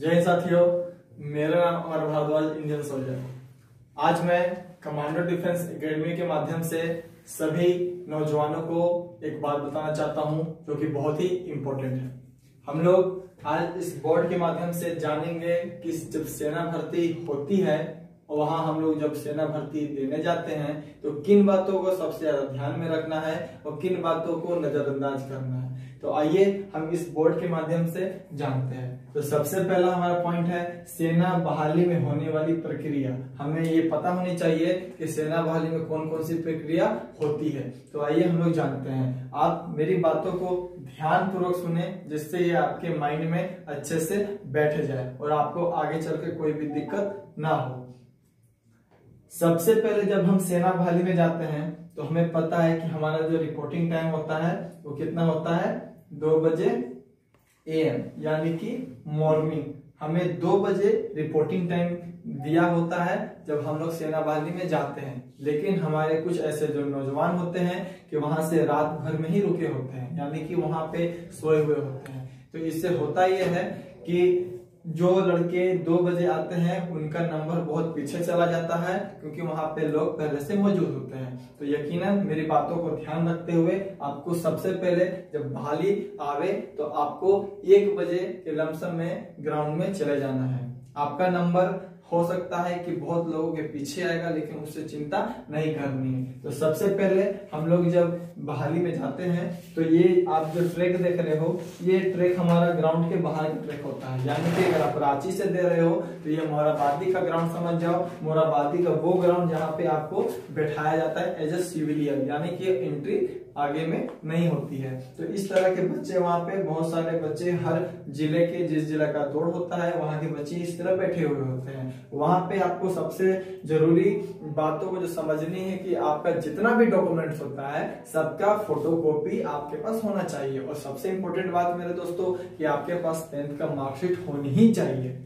जय साथियों, मेरा नाम अमर भारद्वाज इंडियन सोल्जर आज मैं कमांडो डिफेंस एकेडमी के माध्यम से सभी नौजवानों को एक बात बताना चाहता हूँ, जो कि बहुत ही इम्पोर्टेंट है। हम लोग आज इस बोर्ड के माध्यम से जानेंगे कि जब सेना भर्ती होती है और वहाँ हम लोग जब सेना भर्ती देने जाते हैं तो किन बातों को सबसे ज़्यादा ध्यान में रखना है और किन बातों को नजरअंदाज करना है? तो आइए हम इस बोर्ड के माध्यम से जानते हैं। तो सबसे पहला हमारा पॉइंट है, सेना बहाली में होने वाली प्रक्रिया। हमें ये पता होनी चाहिए कि सेना बहाली में कौन कौन सी प्रक्रिया होती है। तो आइए हम लोग जानते हैं। आप मेरी बातों को ध्यान पूर्वक सुने, जिससे ये आपके माइंड में अच्छे से बैठ जाए और आपको आगे चल के कोई भी दिक्कत ना हो। सबसे पहले जब हम सेना बहाली में जाते हैं तो हमें पता है कि हमारा जो रिपोर्टिंग टाइम होता है, वो कितना होता है? दो बजे एम यानी कि मॉर्निंग हमें दो बजे रिपोर्टिंग टाइम दिया होता है जब हम लोग सेना बहाली में जाते हैं। लेकिन हमारे कुछ ऐसे जो नौजवान होते हैं कि वहाँ से रात भर में ही रुके होते हैं, यानी कि वहाँ पे सोए हुए होते हैं। तो इससे होता यह है कि जो लड़के दो बजे आते हैं, उनका नंबर बहुत पीछे चला जाता है, क्योंकि वहाँ पे लोग पहले से मौजूद होते हैं। तो यकीनन मेरी बातों को ध्यान रखते हुए आपको सबसे पहले जब बहाली आवे तो आपको एक बजे के लमसम में ग्राउंड में चले जाना है। आपका नंबर हो सकता है कि बहुत लोगों के पीछे आएगा, लेकिन उससे चिंता नहीं करनी है। तो सबसे पहले हम लोग जब बहाली में जाते हैं तो ये आप जो ट्रैक देख रहे हो, ये ट्रैक हमारा ग्राउंड के बाहर का ट्रैक होता है। यानी कि अगर आप रांची से दे रहे हो तो ये मोराबादी का ग्राउंड समझ जाओ। मोराबादी का वो ग्राउंड जहाँ पे आपको बैठाया जाता है एज ए सिविलियन यानी कि एंट्री आगे में नहीं होती है। तो इस तरह के बच्चे वहाँ पे, बहुत सारे बच्चे हर ज़िले के, जिस जिला का दौड़ होता है, वहाँ के बच्चे इस तरह बैठे हुए होते हैं। वहाँ पे आपको सबसे ज़रूरी बातों को जो समझनी है कि आपका जितना भी डॉक्यूमेंट्स होता है, सबका फोटोकॉपी आपके पास होना चाहिए। और सबसे इंपॉर्टेंट बात मेरे दोस्तों, कि आपके पास टेंथ का मार्कशीट होनी ही चाहिए।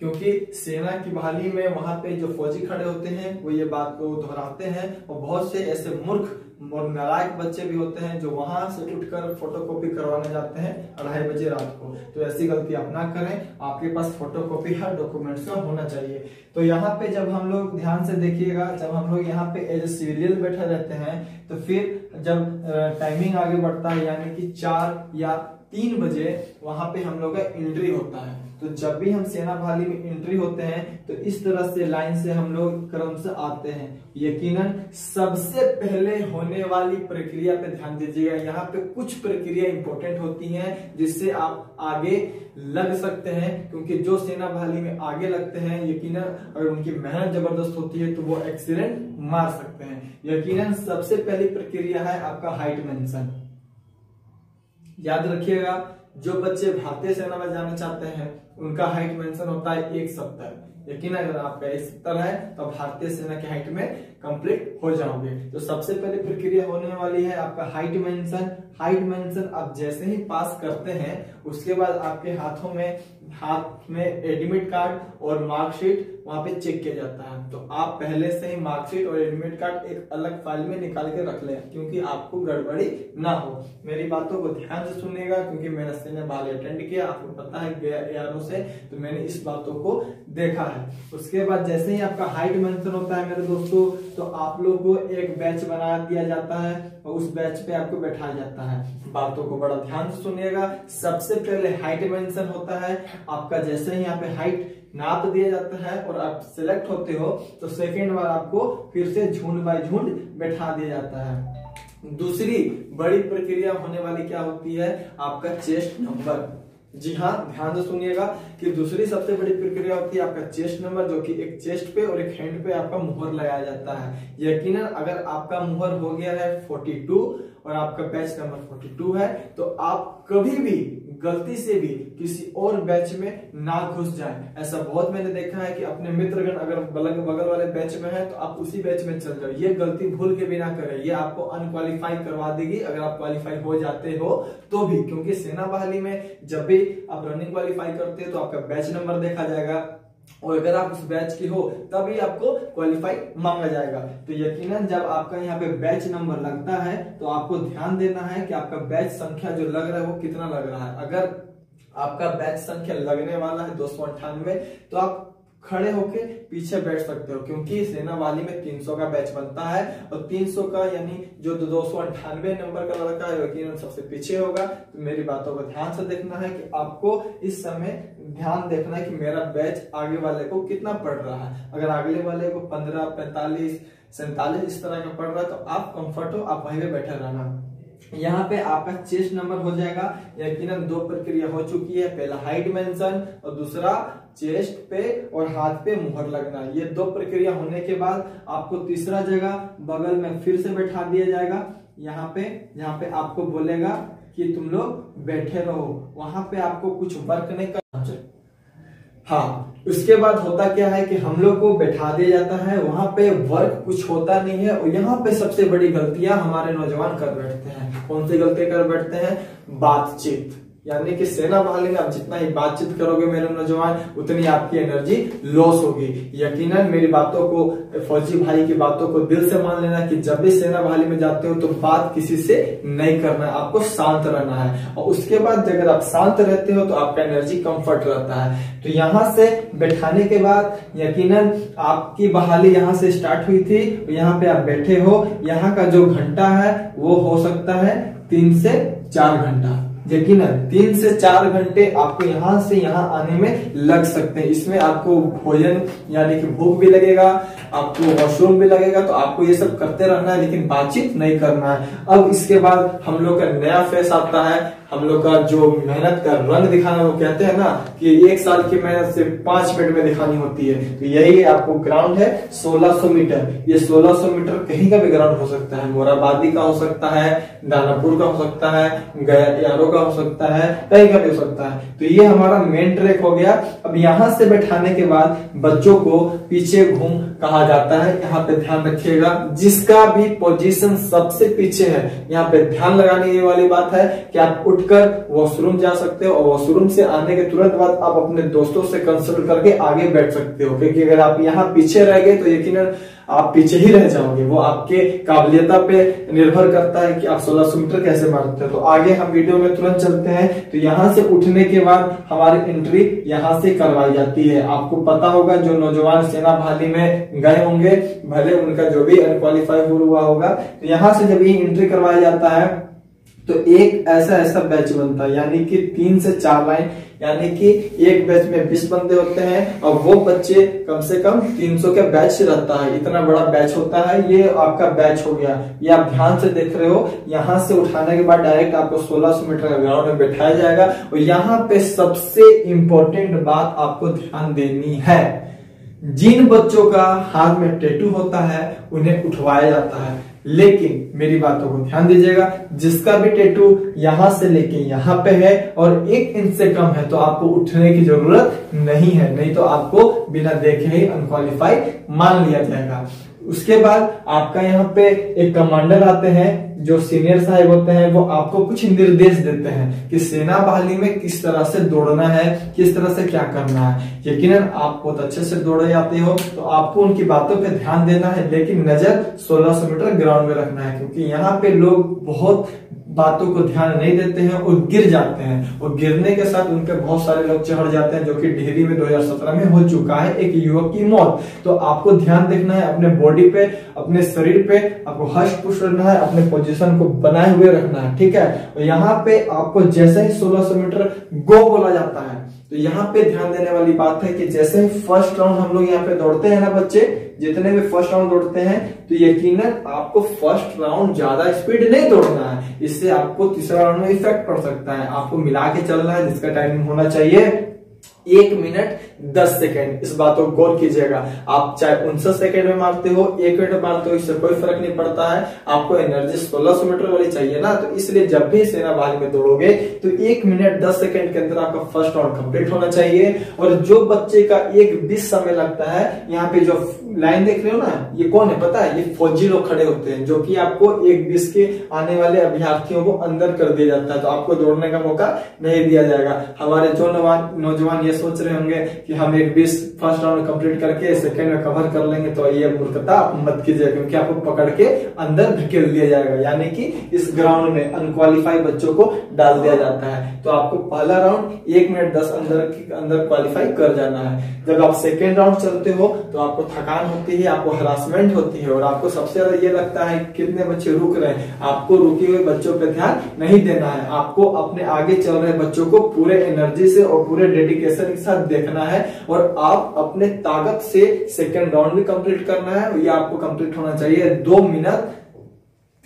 क्योंकि सेना की बहाली में वहाँ पे जो फौजी खड़े होते हैं, वो ये बात को दोहराते हैं और बहुत से ऐसे मूर्ख और नालायक बच्चे भी होते हैं जो वहाँ से उठकर फोटोकॉपी करवाने जाते हैं अढ़ाई बजे रात को। तो ऐसी गलती आप ना करें। आपके पास फोटोकॉपी हर डॉक्यूमेंट्स का होना चाहिए। तो यहाँ पे जब हम लोग ध्यान से देखिएगा, जब हम लोग यहाँ पे एज ए सिविलियन बैठे रहते हैं तो फिर जब टाइमिंग आगे बढ़ता है, यानी कि चार या तीन बजे वहाँ पे हम लोग का एंट्री होता है। तो जब भी हम सेना बहाली में एंट्री होते हैं तो इस तरह से लाइन से हम लोग क्रम से आते हैं। यकीनन, सबसे पहले होने वाली प्रक्रिया पे ध्यान दीजिएगा। यहाँ पे कुछ प्रक्रिया इंपॉर्टेंट होती हैं, जिससे आप आगे लग सकते हैं, क्योंकि जो सेना बहाली में आगे लगते हैं, यकीनन, अगर उनकी मेहनत ज़बरदस्त होती है तो वो एक्सीडेंट मार सकते हैं। यकीनन, सबसे पहली प्रक्रिया है आपका हाइट मेंशन याद रखिएगा, जो बच्चे भारतीय सेना में जाना चाहते हैं, उनका हाइट मेंशन होता है एक सत्तर। लेकिन अगर आपका एक सत्तर है तो भारतीय सेना के हाइट में कंप्लीट हो जाओगे। तो सबसे पहले प्रक्रिया होने वाली है आपका हाइट मेंशन हाइट मेंशन आप जैसे ही पास करते हैं, उसके बाद आपके हाथों में हाथ में एडमिट कार्ड और मार्कशीट वहाँ पे चेक किया जाता है। तो आप पहले से ही मार्कशीट और एडमिट कार्ड एक अलग फ़ाइल में निकाल के रख लें, क्योंकि आपको गड़बड़ी ना हो। मेरी बातों को ध्यान से सुनिएगा, क्योंकि मैंने सेना बाल अटेंड किया, आपको पता है गया से तो मैंने इस बातों को देखा है। उसके बाद जैसे ही आपका हाइट मेंशन होता है मेरे दोस्तों तो आप लोग को एक बैच बना दिया जाता है और उस बैच पे आपको बैठाया जाता है। बातों को बड़ा ध्यान से सुनिएगा। सबसे पहले हाइट मेंशन होता है। आपका जैसे ही यहाँ पे हाइट नाप दिया जाता है और आप सिलेक्ट होते हो तो सेकेंड बार आपको फिर से झुंड बाय झुंड बैठा दिया जाता है। दूसरी बड़ी प्रक्रिया होने वाली क्या होती है? आपका चेस्ट नंबर जी हाँ ध्यान से सुनिएगा कि दूसरी सबसे बड़ी प्रक्रिया होती है आपका चेस्ट नंबर जो कि एक चेस्ट पे और एक हैंड पे आपका मुहर लगाया जाता है। यकीनन अगर आपका मुहर हो गया है 42 और आपका बैच नंबर 42 है तो आप कभी भी गलती से भी किसी और बैच में ना घुस जाए। ऐसा बहुत मैंने देखा है कि अपने मित्रगण अगर बगल बगल वाले बैच में है तो आप उसी बैच में चल जाओ। ये गलती भूल के भी ना करें। ये आपको अनक्वालिफाई करवा देगी। अगर आप क्वालिफाई हो जाते हो तो भी। क्योंकि सेना बहाली में जब भी आप रनिंग क्वालिफाई करते हो तो आपका बैच नंबर देखा जाएगा। और अगर आप उस बैच के हो, तभी आपको क्वालिफाई मांगा जाएगा। तो यकीनन जब आपका यहाँ पे बैच नंबर लगता है तो आपको ध्यान देना है कि आपका बैच संख्या जो लग रहा है वो कितना लग रहा है। अगर आपका बैच संख्या लगने वाला है दो सौ अट्ठानबे तो आप खड़े होके पीछे बैठ सकते हो, क्योंकि सेना वाली में 300 का बैच बनता है, और 300 का यानी जो दो सौ अंठानवे नंबर का लड़का है यकीन सबसे पीछे होगा। तो मेरी बातों को ध्यान से देखना है कि आपको इस समय ध्यान देखना है कि मेरा बैच आगे वाले को कितना पड़ रहा है। अगर अगले वाले को पंद्रह, पैंतालीस, सैतालीस इस तरह का पड़ रहा है तो आप कंफर्ट हो, आप वहीं पे बैठे रहना। यहाँ पे आपका चेस्ट नंबर हो जाएगा, यकीनन दो प्रक्रिया हो चुकी है, पहला हाइट मेंशन और दूसरा चेस्ट पे और हाथ पे मुहर लगना। ये दो प्रक्रिया होने के बाद आपको तीसरा जगह बगल में फिर से बैठा दिया जाएगा। यहाँ पे यहाँ पे आपको बोलेगा कि तुम लोग बैठे रहो। वहाँ पे आपको कुछ वर्क नहीं करना। चाहिए हाँ उसके बाद होता क्या है कि हम लोग को बैठा दिया जाता है, वहाँ पे वर्क कुछ होता नहीं है और यहाँ पे सबसे बड़ी गलतियाँ हमारे नौजवान कर बैठते हैं। कौन सी गलती कर बैठते हैं? बातचीत। यानी कि सेना बहाली में आप जितना ही बातचीत करोगे मेरे नौजवान, उतनी आपकी एनर्जी लॉस होगी। यकीनन मेरी बातों को, फौजी भाई की बातों को दिल से मान लेना कि जब भी सेना बहाली में जाते हो तो बात किसी से नहीं करना है आपको शांत रहना है। और उसके बाद अगर आप शांत रहते हो तो आपका एनर्जी कंफर्ट रहता है। तो यहाँ से बैठाने के बाद यकीनन आपकी बहाली यहाँ से स्टार्ट हुई थी, यहाँ पे आप बैठे हो। यहाँ का जो घंटा है, वो हो सकता है तीन से चार घंटा। यकीन तीन से चार घंटे आपको यहाँ से यहाँ आने में लग सकते हैं। इसमें आपको भोजन, यानी कि भूख भी लगेगा, आपको वॉशरूम भी लगेगा तो आपको ये सब करते रहना है, लेकिन बातचीत नहीं करना है। अब इसके बाद हम लोग का नया फेस आता है हम लोग का जो मेहनत का रंग दिखाना वो कहते हैं ना कि एक साल की मेहनत से पाँच मिनट में दिखानी होती है। तो यही आपको ग्राउंड है 1600 मीटर। ये 1600 मीटर कहीं का भी ग्राउंड हो सकता है। मोराबादी का हो सकता है, दानापुर का हो सकता है गयारो का हो सकता है, कहीं का भी हो सकता है। तो ये हमारा मेन ट्रैक हो गया। अब यहाँ से बैठाने के बाद बच्चों को पीछे घूम कहा जाता है। यहाँ पे ध्यान रखिएगा, जिसका भी पोजीशन सबसे पीछे है, यहाँ पे ध्यान लगाने वाली बात है कि आप उठकर वॉशरूम जा सकते हो और वॉशरूम से आने के तुरंत बाद आप अपने दोस्तों से कंसल्ट करके आगे बैठ सकते हो। क्योंकि अगर आप यहाँ पीछे रह गए तो यकीन आप पीछे ही रह जाओगे। वो आपके काबिलियता पे निर्भर करता है कि आप 1600 मीटर कैसे मारते हो। तो आगे हम वीडियो में तुरंत चलते हैं। तो यहाँ से उठने के बाद हमारी एंट्री यहाँ से करवाई जाती है। आपको पता होगा जो नौजवान सेना बहाली में गए होंगे, भले उनका जो भी अनक्वालिफाई हुआ होगा। तो यहाँ से जब ये एंट्री करवाया जाता है तो एक ऐसा ऐसा बैच बनता है, यानी कि तीन से चार लाइन, यानी कि एक बैच में बीस बंदे होते हैं, और वो बच्चे कम से कम 300 के बैच रहता है। इतना बड़ा बैच होता है, ये आपका बैच हो गया। ये आप ध्यान से देख रहे हो, यहाँ से उठाने के बाद डायरेक्ट आपको 1600 मीटर का ग्राउंड में बैठाया जाएगा, और यहाँ पे सबसे इंपॉर्टेंट बात आपको ध्यान देनी है। जिन बच्चों का हाथ में टेटू होता है, उन्हें उठवाया जाता है। लेकिन मेरी बातों को ध्यान दीजिएगा, जिसका भी टेटू यहाँ से लेके यहाँ पे है और एक इंच से कम है तो आपको उठने की ज़रूरत नहीं है, नहीं तो आपको बिना देखे ही अनक्वालिफाई मान लिया जाएगा। उसके बाद आपका यहाँ पे एक कमांडर आते हैं, जो सीनियर साहब होते हैं, वो आपको कुछ निर्देश देते हैं कि सेना बहाली में किस तरह से दौड़ना है, किस तरह से क्या करना है। यकीन आप बहुत अच्छे से दौड़े जाते हो तो आपको उनकी बातों पे ध्यान देना है, लेकिन नज़र 1600 मीटर ग्राउंड में रखना है, क्योंकि यहाँ पे लोग बहुत बातों को ध्यान नहीं देते हैं और गिर जाते हैं। और गिरने के साथ उनके बहुत सारे लोग चढ़ जाते हैं, जो कि डेहरी में 2017 में हो चुका है, एक युवक की मौत। तो आपको ध्यान देखना है, अपने बॉडी पे, अपने शरीर पे आपको हर्ष पुष्ट रहना है, अपने पोजीशन को बनाए हुए रखना है, ठीक है? और यहाँ पे आपको जैसे ही सोलह सौ मीटर गो बोला जाता है तो यहाँ पे ध्यान देने वाली बात है कि जैसे ही फ़र्स्ट राउंड हम लोग यहाँ पे दौड़ते हैं ना बच्चे, जितने भी फ़र्स्ट राउंड दौड़ते हैं तो यकीनन आपको फ़र्स्ट राउंड ज़्यादा स्पीड नहीं दौड़ना है। इससे आपको तीसरा राउंड में इफ़ेक्ट पड़ सकता है। आपको मिला के चलना है, जिसका टाइमिंग होना चाहिए एक मिनट दस सेकेंड। इस बात को गौर कीजिएगा। आप चाहे उनसठ सेकेंड में मारते हो, एक मिनट मारते हो, इससे कोई फ़र्क नहीं पड़ता है। आपको एनर्जी सोलह सौ मीटर वाली चाहिए ना तो इसलिए जब भी सेना बहाली में दौड़ोगे तो एक मिनट, दस सेकेंड के अंदर आपका फ़र्स्ट राउंड कंप्लीट होना चाहिए। और जो बच्चे का एक बीस समय लगता है, यहाँ पे जो लाइन देख रहे हो ना, ये कौन है पता है? ये फौजी लोग खड़े होते हैं, जो कि आपको एक बीस के आने वाले अभ्यर्थियों को अंदर कर दिया जाता है। तो आपको दौड़ने का मौका नहीं दिया जाएगा। हमारे जो नौजवान ये सोच रहे होंगे कि हम एक बीस फ़र्स्ट राउंड कंप्लीट करके सेकंड में कवर कर लेंगे तो ये मूर्खता मत कीजिए क्योंकि आपको पकड़ के अंदर धकेल दिया जाएगा। यानी कि इस ग्राउंड में अनक्वालिफाई बच्चों को डाल दिया जाता है। तो आपको पहला राउंड एक मिनट दस अंदर अंदर क्वालिफाई कर जाना है। जब आप सेकेंड राउंड चलते हो तो आपको थकान होती है, आपको हरासमेंट होती है, और आपको सबसे ज़्यादा ये लगता है कितने बच्चे रुक रहे हैं। आपको रुके हुए बच्चों पर ध्यान नहीं देना है। आपको अपने आगे चल रहे बच्चों को पूरे एनर्जी से और पूरे डेडिकेशन के साथ देखना है। और आप अपने ताकत से सेकेंड राउंड भी कंप्लीट करना है ये आपको कंप्लीट होना चाहिए दो मिनट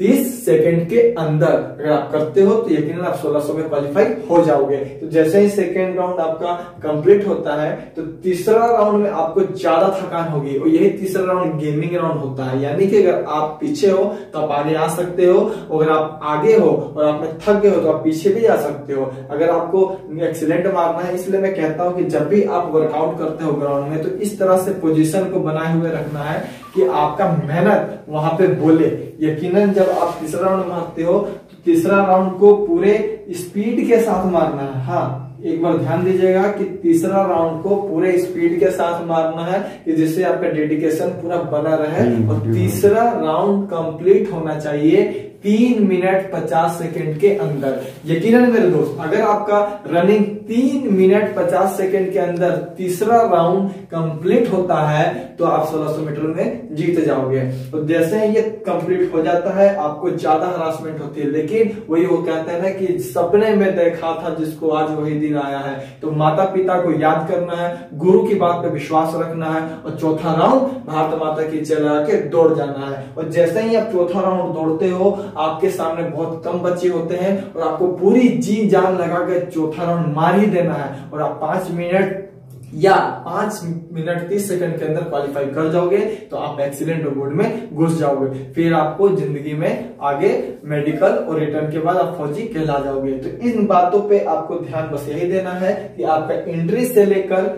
तीस सेकंड के अंदर अगर आप करते हो तो यकीन आप 1600 में क्वालिफाई हो जाओगे। तो जैसे ही सेकेंड राउंड आपका कंप्लीट होता है तो तीसरा राउंड में आपको ज़्यादा थकान होगी और यही तीसरा राउंड गेमिंग राउंड होता है। यानी कि अगर आप पीछे हो तो आप आगे आ सकते हो अगर आप आगे हो और आप में थक गए हो तो आप पीछे भी आ सकते हो। अगर आपको एक्सीडेंट मारना है, इसलिए मैं कहता हूँ कि जब भी आप वर्कआउट करते हो ग्राउंड में तो इस तरह से पोजिशन को बनाए हुए रखना है कि आपका मेहनत वहाँ पे बोले। यकीनन जब आप तीसरा राउंड मारते हो तो तीसरा राउंड को पूरे स्पीड के साथ मारना है। हाँ एक बार ध्यान दीजिएगा कि तीसरा राउंड को पूरे स्पीड के साथ मारना है कि जिससे आपका डेडिकेशन पूरा बना रहे। हम्म, और तीसरा राउंड कंप्लीट होना चाहिए तीन मिनट पचास सेकंड के अंदर। यकीनन मेरे दोस्त अगर आपका रनिंग तीन मिनट पचास सेकंड के अंदर तीसरा राउंड कंप्लीट होता है तो आप 1600 मीटर में जीत जाओगे। तो जैसे ही ये कंप्लीट हो जाता है, आपको ज़्यादा हरासमेंट होती है। लेकिन वही वो कहते हैं ना कि सपने में देखा था जिसको आज वही दिन आया है। तो माता पिता को याद करना है, गुरु की बात पे विश्वास रखना है, और चौथा राउंड भारत माता की चला के दौड़ जाना है। और जैसे ही आप चौथा राउंड दौड़ते हो, आपके सामने बहुत कम बच्चे होते हैं, और आपको पूरी जी जान लगा के चौथा राउंड मार ही देना है और आप पाँच मिनट या पाँच मिनट तीस सेकंड के अंदर क्वालिफाई कर जाओगे तो आप एक्सीलेंट बोर्ड में घुस जाओगे। फिर आपको ज़िंदगी में आगे मेडिकल और रिटर्न के बाद आप फौजी कहला जाओगे। तो इन बातों पे आपको ध्यान बस यही देना है कि आपका एंट्री से लेकर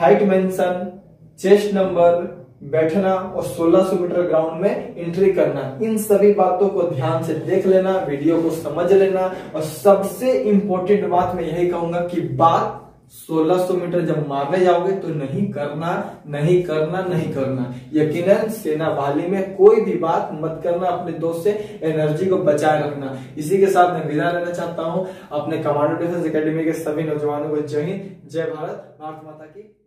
हाइट मेंशन चेस्ट नंबर बैठना और 1600 मीटर ग्राउंड में एंट्री करना। इन सभी बातों को ध्यान से देख लेना वीडियो को समझ लेना और सबसे इंपॉर्टेंट बात मैं यही कहूँगा कि बात 1600 मीटर जब मारने जाओगे तो नहीं करना नहीं करना नहीं करना। यकीनन सेना बहाली में कोई भी बात मत करना अपने दोस्त से एनर्जी को बचाए रखना। इसी के साथ मैं विदा लेना चाहता हूँ। अपने कमांडो डिफेंस एकेडमी के सभी नौजवानों को जय हिंद, जय भारत भारत माता की।